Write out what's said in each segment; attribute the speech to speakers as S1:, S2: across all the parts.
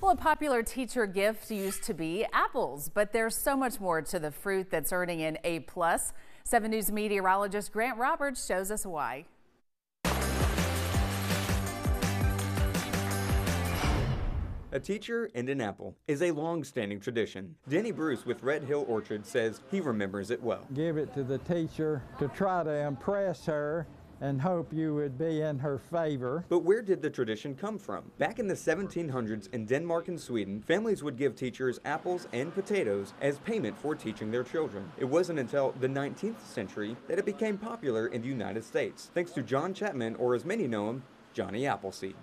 S1: Well, a popular teacher gift used to be apples, but there's so much more to the fruit that's earning an A+. plus. 7 News meteorologist Grant Roberts shows us why.
S2: A teacher and an apple is a long-standing tradition. Denny Bruce with Red Hill Orchard says he remembers it well.
S3: Give it to the teacher to try to impress her and hope you would be in her favor.
S2: But where did the tradition come from? Back in the 1700s in Denmark and Sweden, families would give teachers apples and potatoes as payment for teaching their children. It wasn't until the 19th century that it became popular in the United States, thanks to John Chapman, or as many know him, Johnny Appleseed.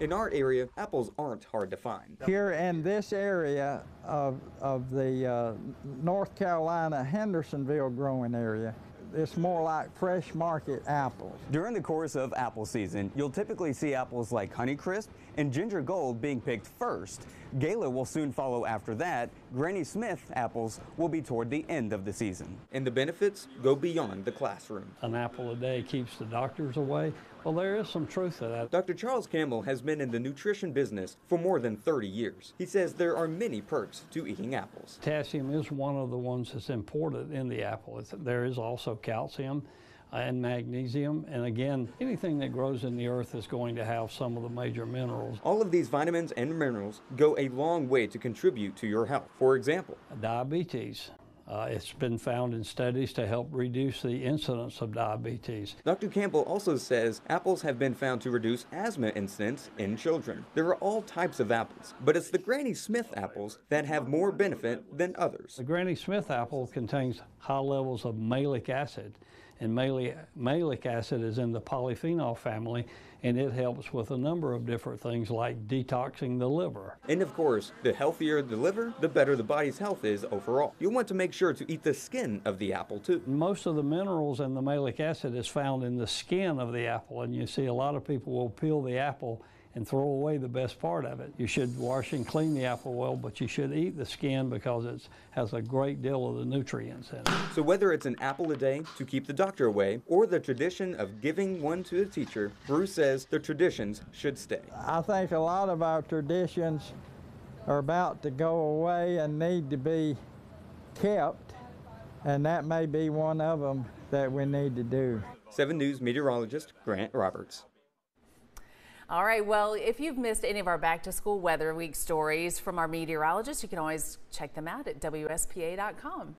S2: In our area, apples aren't hard to find.
S3: Here in this area of, of the uh, North Carolina Hendersonville growing area, it's more like fresh market apples.
S2: During the course of apple season, you'll typically see apples like Honeycrisp and Ginger Gold being picked first. Gala will soon follow after that. Granny Smith apples will be toward the end of the season. And the benefits go beyond the classroom.
S4: An apple a day keeps the doctors away. Well, there is some truth to that.
S2: Dr. Charles Campbell has been in the nutrition business for more than 30 years. He says there are many perks to eating apples.
S4: Potassium is one of the ones that's important in the apple. It's, there is also calcium and magnesium. And again, anything that grows in the earth is going to have some of the major minerals.
S2: All of these vitamins and minerals go a long way to contribute to your health. For example,
S4: diabetes. Uh, it's been found in studies to help reduce the incidence of diabetes.
S2: Dr. Campbell also says apples have been found to reduce asthma incidence in children. There are all types of apples, but it's the Granny Smith apples that have more benefit than others.
S4: The Granny Smith apple contains high levels of malic acid, and malic acid is in the polyphenol family, and it helps with a number of different things like detoxing the liver.
S2: And of course, the healthier the liver, the better the body's health is overall. You'll want to make sure to eat the skin of the apple too.
S4: Most of the minerals in the malic acid is found in the skin of the apple, and you see a lot of people will peel the apple and throw away the best part of it. You should wash and clean the apple well, but you should eat the skin because it has a great deal of the nutrients in it.
S2: So whether it's an apple a day to keep the doctor away or the tradition of giving one to the teacher, Bruce says the traditions should stay.
S3: I think a lot of our traditions are about to go away and need to be kept, and that may be one of them that we need to do.
S2: 7 News meteorologist Grant Roberts.
S1: All right, well, if you've missed any of our back to school weather week stories from our meteorologists, you can always check them out at WSPA.com.